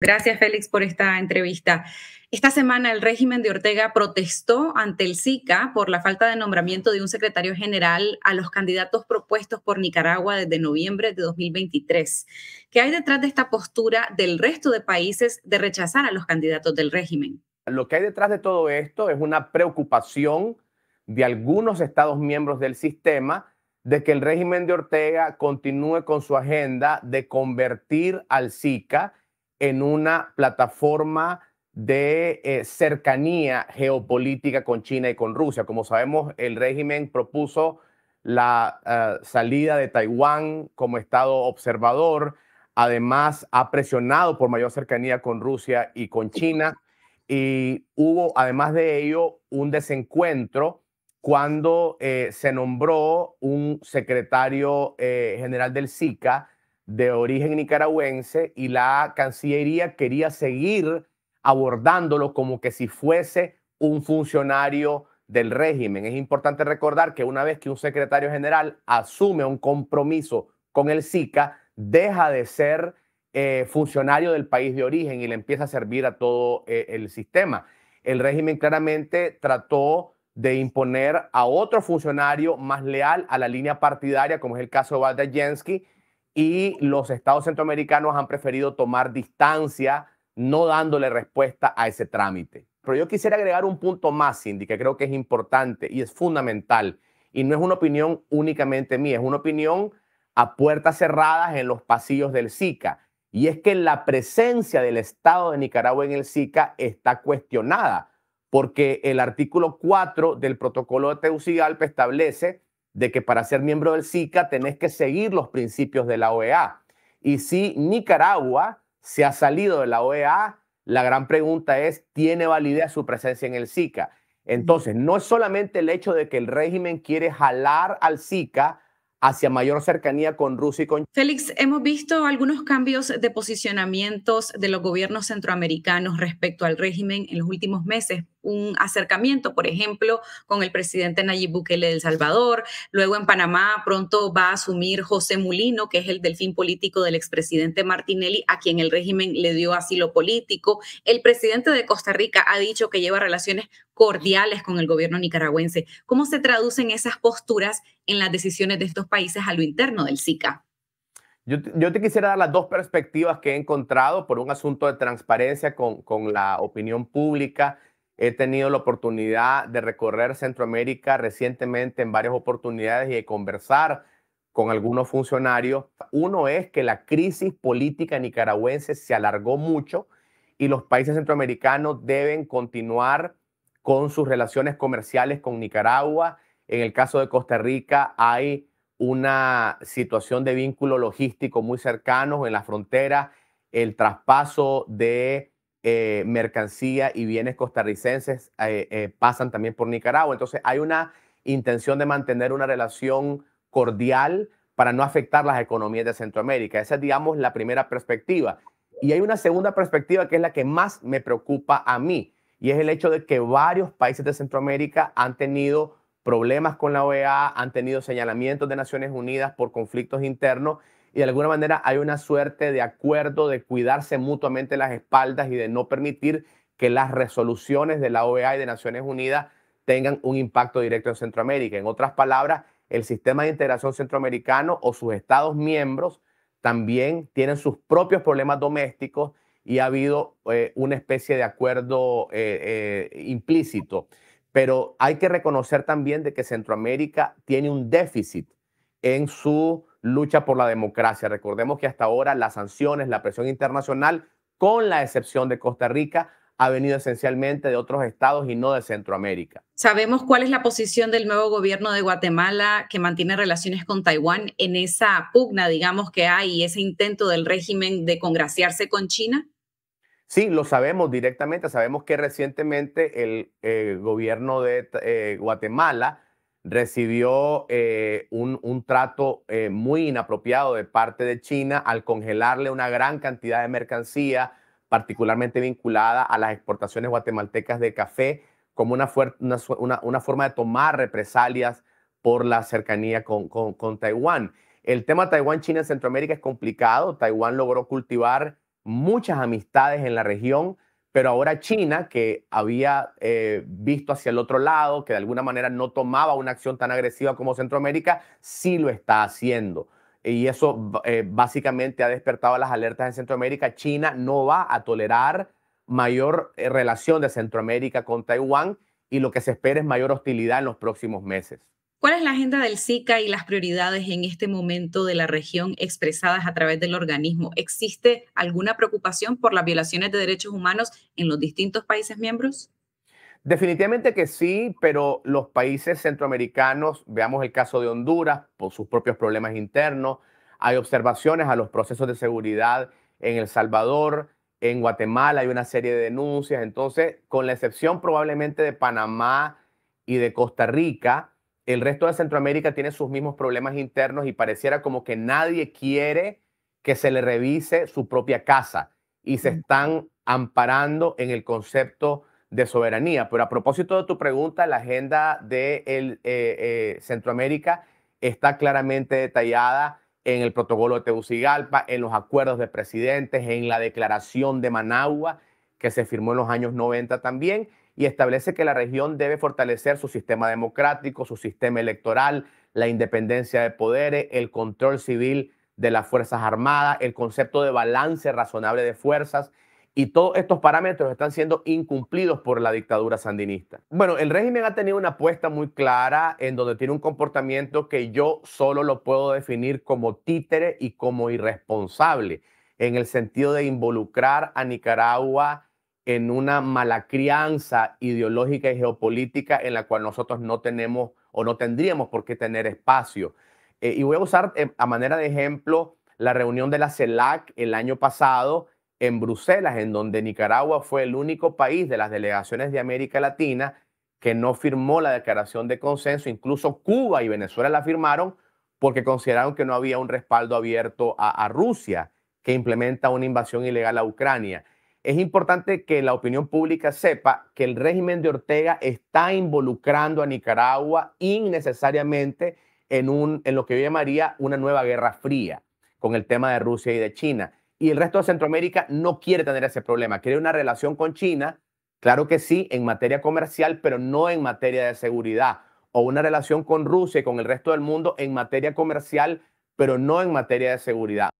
Gracias, Félix, por esta entrevista. Esta semana el régimen de Ortega protestó ante el SICA por la falta de nombramiento de un secretario general a los candidatos propuestos por Nicaragua desde noviembre de 2023. ¿Qué hay detrás de esta postura del resto de países de rechazar a los candidatos del régimen? Lo que hay detrás de todo esto es una preocupación de algunos Estados miembros del sistema de que el régimen de Ortega continúe con su agenda de convertir al SICA en una plataforma de eh, cercanía geopolítica con China y con Rusia. Como sabemos, el régimen propuso la eh, salida de Taiwán como Estado observador. Además, ha presionado por mayor cercanía con Rusia y con China. Y hubo, además de ello, un desencuentro cuando eh, se nombró un secretario general del SICA de origen nicaragüense y la Cancillería quería seguir abordándolo como que si fuese un funcionario del régimen. Es importante recordar que una vez que un secretario general asume un compromiso con el SICA, deja de ser eh, funcionario del país de origen y le empieza a servir a todo eh, el sistema. El régimen claramente trató de imponer a otro funcionario más leal a la línea partidaria, como es el caso de Valdajensky, y los estados centroamericanos han preferido tomar distancia, no dándole respuesta a ese trámite. Pero yo quisiera agregar un punto más, Cindy, que creo que es importante y es fundamental. Y no es una opinión únicamente mía, es una opinión a puertas cerradas en los pasillos del SICA. Y es que la presencia del Estado de Nicaragua en el SICA está cuestionada, porque el artículo 4 del protocolo de Tegucigalpa establece de que para ser miembro del SICA tenés que seguir los principios de la OEA. Y si Nicaragua se ha salido de la OEA, la gran pregunta es, ¿tiene validez su presencia en el SICA? Entonces, no es solamente el hecho de que el régimen quiere jalar al SICA hacia mayor cercanía con Rusia y con Félix, hemos visto algunos cambios de posicionamientos de los gobiernos centroamericanos respecto al régimen en los últimos meses. Un acercamiento, por ejemplo, con el presidente Nayib Bukele de El Salvador. Luego en Panamá pronto va a asumir José Mulino, que es el delfín político del expresidente Martinelli, a quien el régimen le dio asilo político. El presidente de Costa Rica ha dicho que lleva relaciones cordiales con el gobierno nicaragüense. ¿Cómo se traducen esas posturas en las decisiones de estos países a lo interno del SICA? Yo, te quisiera dar las dos perspectivas que he encontrado por un asunto de transparencia con, con la opinión pública. He tenido la oportunidad de recorrer Centroamérica recientemente en varias oportunidades y de conversar con algunos funcionarios. Uno es que la crisis política nicaragüense se alargó mucho y los países centroamericanos deben continuar con sus relaciones comerciales con Nicaragua. En el caso de Costa Rica hay una situación de vínculo logístico muy cercano en la frontera, el traspaso de eh, mercancía y bienes costarricenses eh, eh, pasan también por Nicaragua. Entonces hay una intención de mantener una relación cordial para no afectar las economías de Centroamérica. Esa es, digamos, la primera perspectiva. Y hay una segunda perspectiva que es la que más me preocupa a mí y es el hecho de que varios países de Centroamérica han tenido problemas con la OEA, han tenido señalamientos de Naciones Unidas por conflictos internos y de alguna manera hay una suerte de acuerdo de cuidarse mutuamente las espaldas y de no permitir que las resoluciones de la OEA y de Naciones Unidas tengan un impacto directo en Centroamérica. En otras palabras, el sistema de integración centroamericano o sus estados miembros también tienen sus propios problemas domésticos y ha habido eh, una especie de acuerdo eh, eh, implícito. Pero hay que reconocer también de que Centroamérica tiene un déficit en su lucha por la democracia. Recordemos que hasta ahora las sanciones, la presión internacional, con la excepción de Costa Rica, ha venido esencialmente de otros estados y no de Centroamérica. ¿Sabemos cuál es la posición del nuevo gobierno de Guatemala que mantiene relaciones con Taiwán en esa pugna, digamos, que hay y ese intento del régimen de congraciarse con China? Sí, lo sabemos directamente. Sabemos que recientemente el eh, gobierno de eh, Guatemala recibió eh, un, trato muy inapropiado de parte de China al congelarle una gran cantidad de mercancía, particularmente vinculada a las exportaciones guatemaltecas de café, como una, una, forma de tomar represalias por la cercanía con, con Taiwán. El tema Taiwán-China en Centroamérica es complicado. Taiwán logró cultivar muchas amistades en la región, pero ahora China, que había eh, visto hacia el otro lado, que de alguna manera no tomaba una acción tan agresiva como Centroamérica, sí lo está haciendo. Y eso eh, básicamente ha despertado las alertas en Centroamérica. China no va a tolerar mayor eh, relación de Centroamérica con Taiwán y lo que se espera es mayor hostilidad en los próximos meses. ¿Cuál es la agenda del SICA y las prioridades en este momento de la región expresadas a través del organismo? ¿Existe alguna preocupación por las violaciones de derechos humanos en los distintos países miembros? Definitivamente que sí, pero los países centroamericanos, veamos el caso de Honduras, por sus propios problemas internos, hay observaciones a los procesos de seguridad en El Salvador, en Guatemala hay una serie de denuncias, entonces, con la excepción probablemente de Panamá y de Costa Rica, el resto de Centroamérica tiene sus mismos problemas internos y pareciera como que nadie quiere que se le revise su propia casa y se están amparando en el concepto de soberanía. Pero a propósito de tu pregunta, la agenda de el, eh, eh, Centroamérica está claramente detallada en el protocolo de Tegucigalpa, en los acuerdos de presidentes, en la declaración de Managua, que se firmó en los años 90 también, y establece que la región debe fortalecer su sistema democrático, su sistema electoral, la independencia de poderes, el control civil de las Fuerzas Armadas, el concepto de balance razonable de fuerzas. Y todos estos parámetros están siendo incumplidos por la dictadura sandinista. Bueno, el régimen ha tenido una apuesta muy clara en donde tiene un comportamiento que yo solo lo puedo definir como títere y como irresponsable, en el sentido de involucrar a Nicaragua en una mala crianza ideológica y geopolítica en la cual nosotros no tenemos o no tendríamos por qué tener espacio. Eh, y voy a usar eh, a manera de ejemplo la reunión de la CELAC el año pasado en Bruselas, en donde Nicaragua fue el único país de las delegaciones de América Latina que no firmó la declaración de consenso. Incluso Cuba y Venezuela la firmaron porque consideraron que no había un respaldo abierto a, a Rusia, que implementa una invasión ilegal a Ucrania es importante que la opinión pública sepa que el régimen de Ortega está involucrando a Nicaragua innecesariamente en, un, en lo que yo llamaría una nueva guerra fría con el tema de Rusia y de China. Y el resto de Centroamérica no quiere tener ese problema, quiere una relación con China, claro que sí, en materia comercial, pero no en materia de seguridad, o una relación con Rusia y con el resto del mundo en materia comercial, pero no en materia de seguridad.